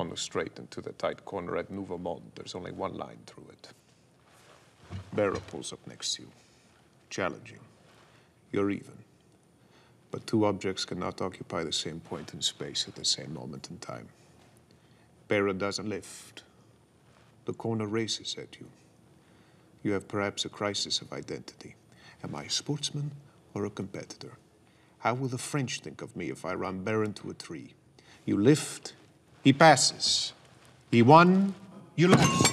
on the straight into the tight corner at Nouveau Monde. There's only one line through it. Behra pulls up next to you, challenging. You're even. But two objects cannot occupy the same point in space at the same moment in time. Behra doesn't lift. The corner races at you. You have perhaps a crisis of identity. Am I a sportsman or a competitor? How will the French think of me if I run Behra into a tree? You lift, he passes. He won, you lost.